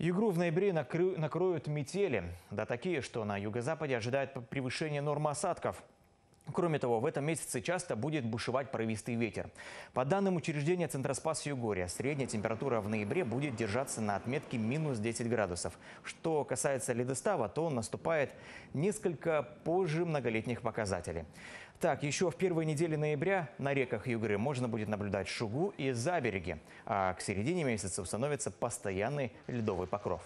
Югру в ноябре накроют метели. Да такие, что на юго-западе ожидает превышение нормы осадков. Кроме того, в этом месяце часто будет бушевать порывистый ветер. По данным учреждения Центроспас Югория, средняя температура в ноябре будет держаться на отметке минус 10 градусов. Что касается ледостава, то он наступает несколько позже многолетних показателей. Так, еще в первой неделе ноября на реках Югры можно будет наблюдать шугу и забереги, а к середине месяца установится постоянный ледовый покров.